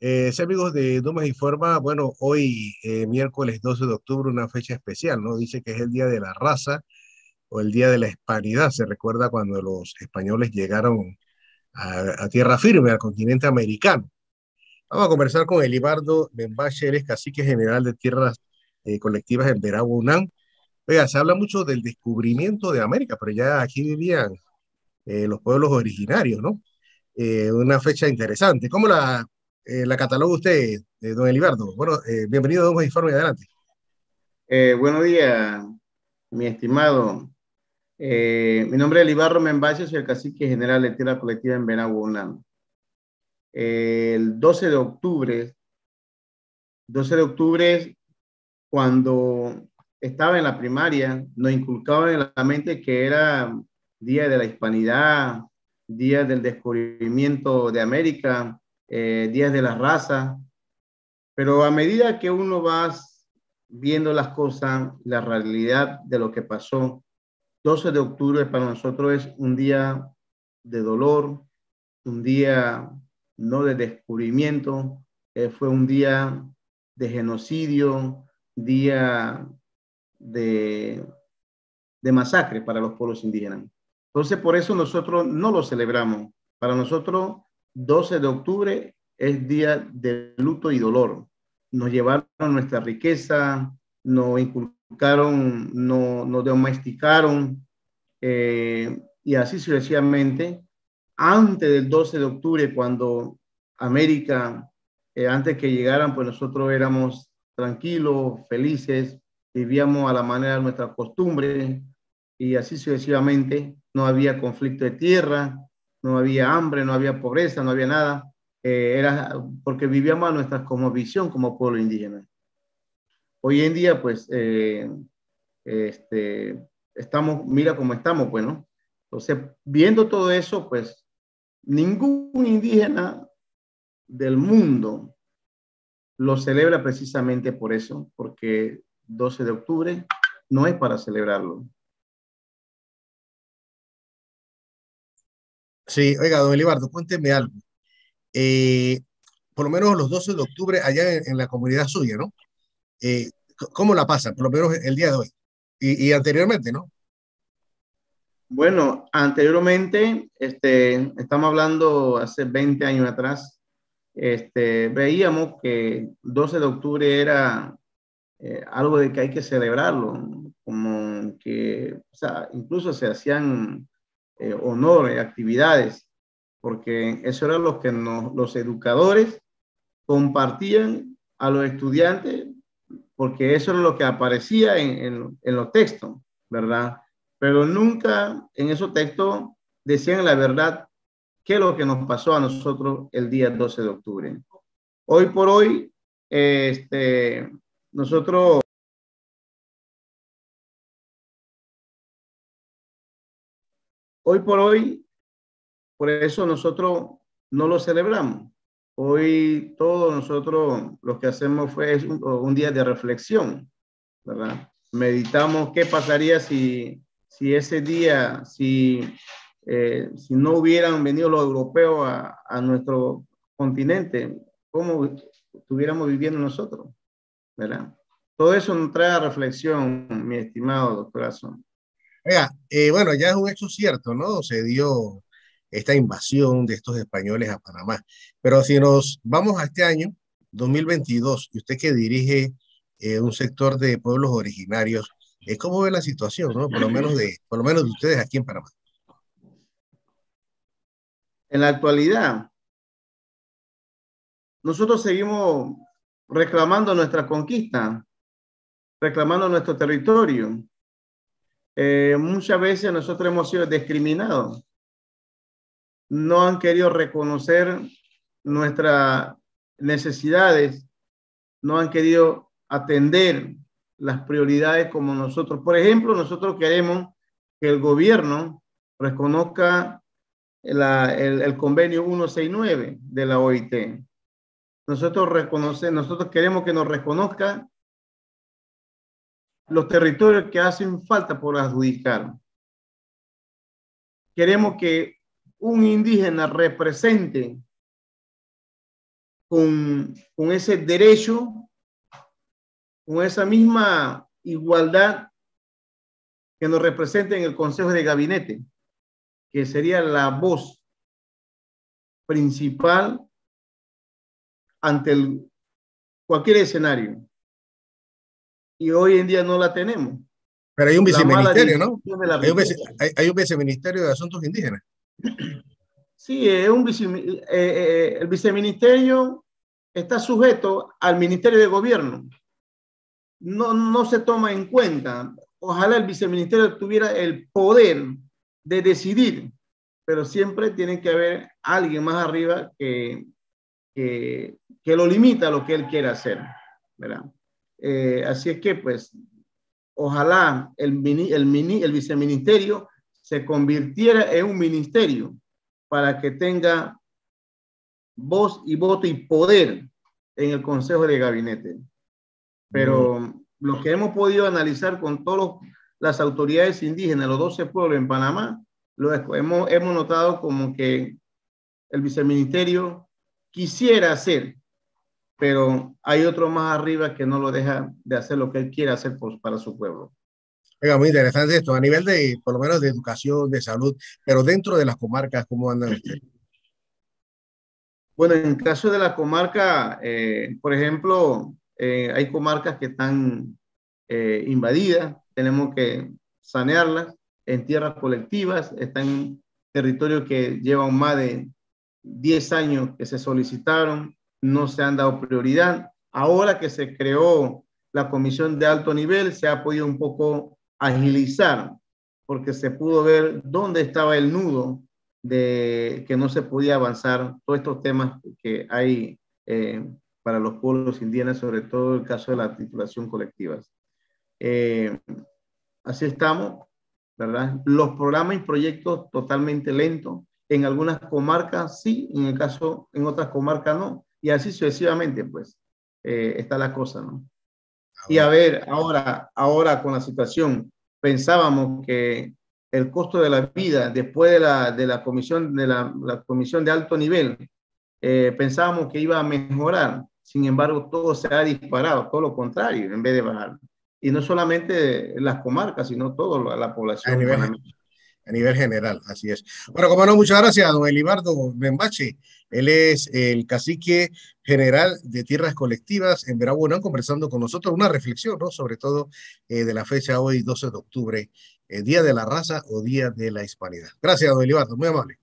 Eh, sí, amigos de Dumas Informa, bueno, hoy eh, miércoles 12 de octubre, una fecha especial, ¿no? Dice que es el Día de la Raza o el Día de la Hispanidad. Se recuerda cuando los españoles llegaron a, tierra firme, al continente americano. Vamos a conversar con Elibardo Benbache, él es cacique general de tierras eh, colectivas en Veragua, UNAM. Oiga, se habla mucho del descubrimiento de América, pero ya aquí vivían eh, los pueblos originarios, ¿no? Una fecha interesante. ¿Cómo la, la cataloga usted, don Elibardo? Bueno, bienvenido a Don Informe, adelante. buenos días, mi estimado. mi nombre es Elibardo Membache, soy el cacique general de tierra colectiva en UNAM. el 12 de octubre, 12 de octubre cuando estaba en la primaria, nos inculcaban en la mente que era Día de la Hispanidad, Día del Descubrimiento de América, eh, Días de la Raza, pero a medida que uno va viendo las cosas, la realidad de lo que pasó, 12 de octubre para nosotros es un día de dolor, un día no de descubrimiento, eh, fue un día de genocidio, día de, de masacre para los pueblos indígenas. Entonces, por eso nosotros no lo celebramos. Para nosotros, 12 de octubre es día de luto y dolor. Nos llevaron nuestra riqueza, nos inculcaron, nos, domesticaron eh, y así sucesivamente. Antes del 12 de octubre, cuando América, eh, antes que llegaran, pues nosotros éramos tranquilos, felices, vivíamos a la manera de nuestra costumbre y así sucesivamente. No había conflicto de tierra, no había hambre, no había pobreza, no había nada. Eh, era porque vivíamos a nuestra como visión como pueblo indígena. Hoy en día, pues, eh, este, estamos, mira cómo estamos, pues. Entonces, viendo todo eso, pues, ningún indígena del mundo lo celebra precisamente por eso, porque 12 de octubre no es para celebrarlo. Sí, oiga, don Elibardo, cuénteme algo. Eh, por lo menos los 12 de octubre allá en, la comunidad suya, ¿no? Eh, ¿Cómo la pasan? Por lo menos el día de hoy. Y, anteriormente, ¿no? Bueno, anteriormente, este, estamos hablando hace 20 años atrás, este, veíamos que 12 de octubre era eh, algo de que hay que celebrarlo, como que, o sea, incluso se hacían eh, honores, actividades, porque eso era lo que los educadores compartían a los estudiantes, porque eso era lo que aparecía en, en los textos, ¿verdad? Pero nunca en esos textos decían la verdad qué es lo que nos pasó a nosotros el día 12 de octubre. Hoy por hoy, este, nosotros hoy por hoy, por eso nosotros no lo celebramos. Hoy todos nosotros lo que hacemos fue un, día de reflexión, ¿verdad? Meditamos qué pasaría si, si ese día, si eh, si no hubieran venido los europeos a, nuestro continente, ¿cómo estuviéramos viviendo nosotros? ¿Verdad? Todo eso nos trae a reflexión, mi estimado doctor Eh, bueno, ya es un hecho cierto, ¿no? Se dio esta invasión de estos españoles a Panamá. Pero si nos vamos a este año, 2022, y usted que dirige eh, un sector de pueblos originarios, ¿cómo ve la situación, ¿no? Por lo menos de, por lo menos de ustedes aquí en Panamá. En la actualidad, nosotros seguimos reclamando nuestra conquista, reclamando nuestro territorio. Eh, muchas veces nosotros hemos sido discriminados. No han querido reconocer nuestras necesidades, no han querido atender las prioridades como nosotros. Por ejemplo, nosotros queremos que el gobierno reconozca el, convenio 169 de la OIT. Nosotros reconocemos, nosotros queremos que nos reconozca los territorios que hacen falta por adjudicar. Queremos que un indígena represente con, con ese derecho, con esa misma igualdad que nos representa en el Consejo de Gabinete, que sería la voz principal ante cualquier escenario. Y hoy en día no la tenemos. Pero hay un viceministerio, ¿no? Hay un, hay un, viceministerio de Asuntos Indígenas. Sí, es un eh, eh, el viceministerio está sujeto al Ministerio de Gobierno. No, no se toma en cuenta. Ojalá el viceministerio tuviera el poder de decidir, pero siempre tiene que haber alguien más arriba que, que, que lo limita a lo que él quiere hacer. ¿verdad? Eh, así es que, pues, ojalá el, el, el viceministerio se convirtiera en un ministerio para que tenga voz y voto y poder en el Consejo de Gabinete. Pero lo que hemos podido analizar con todas las autoridades indígenas, los 12 pueblos en Panamá, lo hemos, hemos notado como que el viceministerio quisiera hacer, pero hay otro más arriba que no lo deja de hacer lo que él quiere hacer para su pueblo. Venga, muy interesante esto, a nivel de, por lo menos, de educación, de salud, pero dentro de las comarcas, ¿cómo andan ustedes? Bueno, en el caso de la comarca, eh, por ejemplo, eh, hay comarcas que están eh, invadidas, tenemos que sanearlas en tierras colectivas, están en territorios que llevan más de 10 años que se solicitaron, no se han dado prioridad. Ahora que se creó la comisión de alto nivel, se ha podido un poco agilizar, porque se pudo ver dónde estaba el nudo de que no se podía avanzar todos estos temas que hay eh, para los pueblos indígenas, sobre todo el caso de la titulación colectiva. Eh, así estamos, ¿verdad? Los programas y proyectos totalmente lentos. En algunas comarcas sí, en el caso, en otras comarcas no. Y así sucesivamente, pues, eh, está la cosa, ¿no? Ah, y a ver, ahora, ahora con la situación, pensábamos que el costo de la vida después de la, de la comisión de la, la comisión de alto nivel, eh, pensábamos que iba a mejorar. Sin embargo, todo se ha disparado, todo lo contrario, en vez de bajar. Y no solamente las comarcas, sino toda la población. A nivel, a nivel general, así es. Bueno, como no, muchas gracias, don Elibardo Membache. Él es el cacique general de tierras colectivas en Veragüenán, conversando con nosotros una reflexión, ¿no? Sobre todo eh, de la fecha hoy, 12 de octubre, eh, Día de la Raza o Día de la Hispanidad. Gracias, don Elibardo, muy amable.